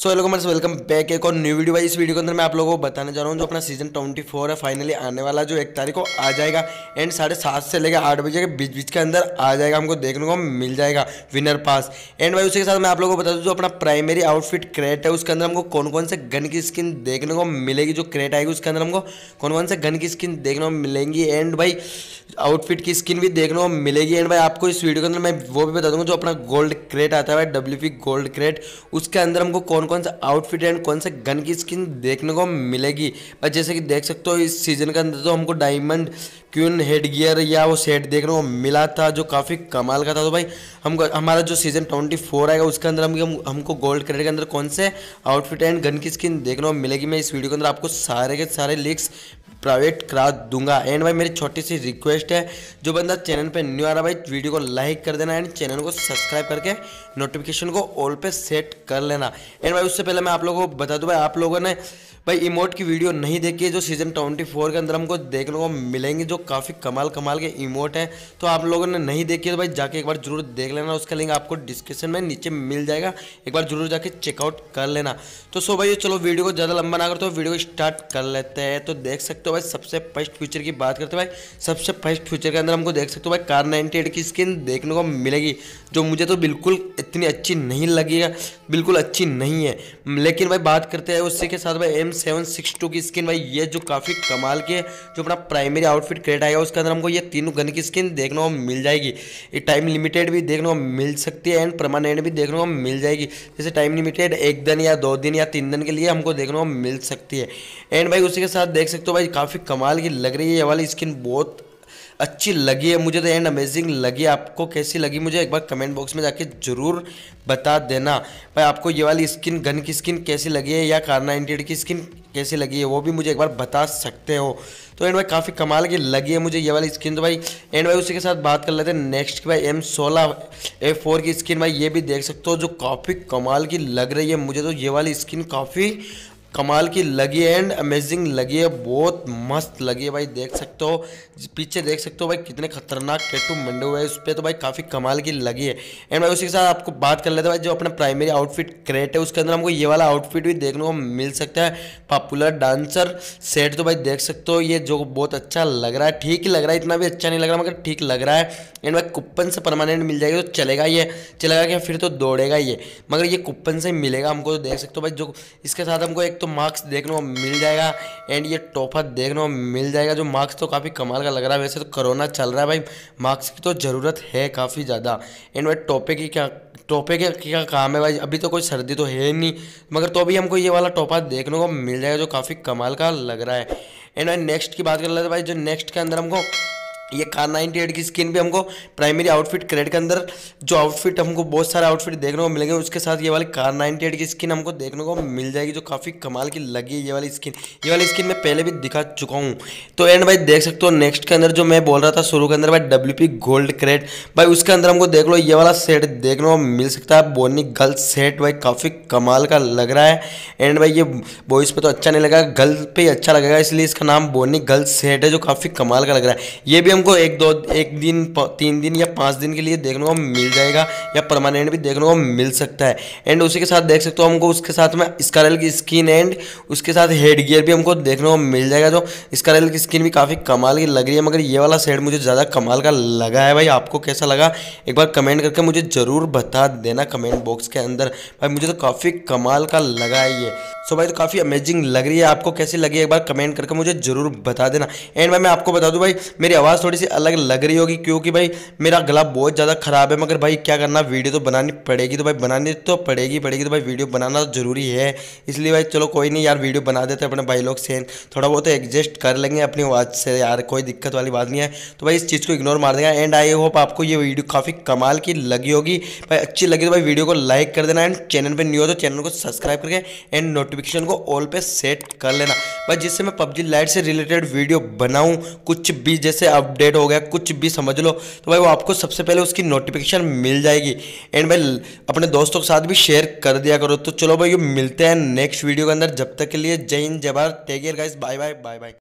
So hello commerce welcome back एक और new video भाई। इस वीडियो के अंदर मैं आप लोगों को बताने जा रहा हूँ जो अपना सीज़न 24 है फाइनली आने वाला जो एक तारीख को आ जाएगा। एंड साढ़े सात से लेकर आठ बजे के बीच बीच के अंदर आ जाएगा, हमको देखने को मिल जाएगा विनर पास एंड भाई, उसी के साथ मैं आप लोगों को बता दूँ जो अपना प्राइमरी आउटफिट क्रेट है, उसके अंदर हमको कौन कौन से गन की स्किन देखने को मिलेगी, जो क्रेट आएगी, उसके अंदर हमको कौन कौन से गन की स्किन देखने को मिलेंगी। एंड भाई आउटफिट की स्किन भी देखने को मिलेगी। एंड भाई, आपको इस वीडियो के अंदर मैं वो भी बता दूँगा जो अपना गोल्ड क्रेट आता है भाई डब्ल्यू गोल्ड क्रेट उसके अंदर हमको कौन कौन सा आउटफिट एंड कौन सा गन की स्किन देखने को मिलेगी। बस जैसे कि देख सकते हो, इस सीज़न के अंदर तो हमको डायमंड क्यून हेड गियर या वो सेट देखने को मिला था, जो काफ़ी कमाल का था। तो भाई, हमको, हमारा जो सीज़न ट्वेंटी फोर आएगा, उसके अंदर हम हमको गोल्ड क्रेडिट के अंदर कौन से आउटफिट एंड गन की स्किन देखने को मिलेगी। मैं इस वीडियो के अंदर आपको सारे के सारे लिक्स प्राइवेट करा दूँगा। एंड भाई, मेरी छोटी सी रिक्वेस्ट है, जो बंदा चैनल पे न्यू आ रहा भाई वीडियो को लाइक कर देना एंड चैनल को सब्सक्राइब करके नोटिफिकेशन को ऑल पे सेट कर लेना। एंड भाई, उससे पहले मैं आप लोगों को बता दूँ भाई, आप लोगों ने भाई इमोट की वीडियो नहीं देखी है, जो सीज़न ट्वेंटी फोर के अंदर हमको देखने को मिलेंगे, जो काफ़ी कमाल कमाल के इमोट हैं तो आप लोगों ने नहीं देखी है तो भाई जाके एक बार ज़रूर देख लेना, उसका लिंक आपको डिस्क्रिप्शन में नीचे मिल जाएगा, एक बार ज़रूर जाके चेकआउट कर लेना। तो सो भाई, चलो वीडियो को ज़्यादा लंबा ना कर तो वीडियो स्टार्ट कर लेते हैं तो देख सकते हो भाई, सबसे फ़र्स्ट फ्यूचर की बात करते भाई, सबसे फ़र्स्ट फ्यूचर के अंदर हमको देख सकते हो भाई कार नाइनटी की स्किन देखने को मिलेगी, जो मुझे तो बिल्कुल इतनी अच्छी नहीं लगी बिल्कुल अच्छी नहीं है, लेकिन भाई बात करते हैं उसी के साथ भाई एम सेवन सिक्स टू की स्किन भाई, ये जो काफ़ी कमाल की जो अपना प्राइमरी आउटफिट क्रिएट आएगा उसके अंदर हमको ये तीनों गन की स्किन देखने को मिल जाएगी। ये टाइम लिमिटेड भी देखने को मिल सकती है एंड परमानेंट भी देखने को मिल जाएगी। जैसे टाइम लिमिटेड एक दिन या दो दिन या तीन दिन के लिए हमको देखने को मिल सकती है। एंड भाई, उसी के साथ देख सकते हो, भाई, काफ़ी कमाल की लग रही है ये वाली स्किन बहुत अच्छी लगी है, मुझे तो एंड अमेजिंग लगी आपको कैसी लगी मुझे एक बार कमेंट बॉक्स में जाके ज़रूर बता देना। भाई, आपको ये वाली स्किन गन की स्किन कैसी लगी है या कार नाइनटी की स्किन कैसी लगी है, वो भी मुझे एक बार बता सकते हो। तो एंड भाई काफ़ी कमाल की लगी है मुझे ये वाली स्किन तो भाई एंड भाई उसी के साथ बात कर लेते हैं नेक्स्ट की। भाई एम सोलह ए फोर की स्किन भाई, ये भी देख सकते हो, जो काफ़ी कमाल की लग रही है। मुझे तो ये वाली स्किन काफ़ी कमाल की लगी एंड अमेजिंग लगी है, बहुत मस्त लगी है भाई, देख सकते हो, पीछे देख सकते हो भाई, कितने खतरनाक टेटू मंडे हुए हैं उस पर तो भाई काफ़ी कमाल की लगी है। एंड भाई उसी के साथ आपको बात कर लेते हैं भाई, जो अपना प्राइमरी आउटफिट क्रेट है, उसके अंदर हमको ये वाला आउटफिट भी देखने को मिल सकता है पॉपुलर डांसर सेट तो भाई देख सकते हो, ये जो बहुत अच्छा लग रहा है, ठीक ही लग रहा है, इतना भी अच्छा नहीं लग रहा, मगर ठीक लग रहा है। एंड भाई कुप्पन से परमानेंट मिल जाएगा तो चलेगा ये, चलेगा क्या फिर तो दौड़ेगा ये, मगर ये कुप्पन से मिलेगा, हमको तो देख सकते हो भाई, जो इसके साथ हमको एक तो मार्क्स देखने को मिल जाएगा एंड ये टोफा देखने को मिल जाएगा, जो मार्क्स तो काफ़ी कमाल का लग रहा है। वैसे तो कोरोना चल रहा है भाई मार्क्स की तो ज़रूरत है काफ़ी ज़्यादा। एंड भाई टोपे की क्या टोपे के क्या काम है भाई? अभी तो कोई सर्दी तो है नहीं, मगर तो अभी हमको ये वाला टोपा देखने को मिल जाएगा, जो काफ़ी कमाल का लग रहा है। एंड भाई नेक्स्ट की बात कर लेते भाई, जो नेक्स्ट के अंदर हमको ये कार नाइनटी एट की स्किन भी हमको प्राइमरी आउटफिट क्रेड के अंदर जो आउटफिट हमको बहुत सारे आउटफिट देखने को मिलेंगे, उसके साथ ये वाली कार नाइनटी एट की स्किन हमको देखने को मिल जाएगी, जो काफ़ी कमाल की लगी है ये वाली स्किन ये वाली स्किन मैं पहले भी दिखा चुका हूँ। तो एंड भाई देख सकते हो नेक्स्ट के अंदर जो मैं बोल रहा था, शुरू के अंदर भाई डब्ल्यू गोल्ड क्रेड भाई उसके अंदर हमको देख लो, ये वाला सेट देखने को मिल सकता है। बोनी गर्ल सेट भाई काफ़ी कमाल का लग रहा है। एंड भाई ये बॉयज़ पे तो अच्छा नहीं लगा गर्ल पर ही अच्छा लगेगा, इसलिए इसका नाम बोनी गर्ल सेट है, जो काफ़ी कमाल का लग रहा है। ये भी हमको एक, दो, एक दिन तीन दिन या पाँच दिन के लिए देखने को मिल जाएगा या परमानेंट भी देखने को मिल सकता है। एंड उसी के साथ देख सकते हो हमको उसके साथ में स्कारल की स्किन एंड उसके साथ हेड गियर भी हमको देखने को मिल जाएगा जो स्कारल की स्किन भी काफ़ी कमाल की लग रही है, मगर ये वाला सेट मुझे ज़्यादा कमाल का लगा है भाई। आपको कैसा लगा? एक बार कमेंट करके मुझे ज़रूर बता देना कमेंट बॉक्स के अंदर। भाई, मुझे तो काफ़ी कमाल का लगा है ये। सो भाई तो काफ़ी अमेजिंग लग रही है। आपको कैसी लगी? एक बार कमेंट करके मुझे ज़रूर बता देना। एंड भाई, मैं आपको बता दूँ भाई, मेरी आवाज़ सी अलग लग रही होगी क्योंकि भाई मेरा गला बहुत ज़्यादा ख़राब है, मगर भाई क्या करना, वीडियो तो बनानी पड़ेगी तो भाई बनानी तो पड़ेगी पड़ेगी तो भाई वीडियो बनाना तो ज़रूरी है। इसलिए भाई चलो कोई नहीं यार, वीडियो बना देते अपने भाई लोग से। थोड़ा बहुत एडजस्ट कर लेंगे अपनी आवाज़ से यार, कोई दिक्कत वाली बात नहीं है। तो भाई इस चीज़ को इग्नोर मार देगा एंड आई होप आपको ये वीडियो काफ़ी कमाल की लगी होगी। भाई अच्छी लगी तो भाई वीडियो को लाइक कर देना एंड चैनल पर न्यू हो तो चैनल को सब्सक्राइब करके एंड नोटिफिकेशन को ऑल पे सेट कर लेना। भाई, जिससे मैं पबजी लाइट से रिलेटेड वीडियो बनाऊँ, कुछ भी जैसे अपडेट हो गया, कुछ भी समझ लो तो भाई वो आपको सबसे पहले उसकी नोटिफिकेशन मिल जाएगी। एंड भाई, अपने दोस्तों के साथ भी शेयर कर दिया करो। तो चलो भाई ये मिलते हैं नेक्स्ट वीडियो के अंदर। जब तक के लिए जय हिंद, जय Bharat take care guys bye bye bye bye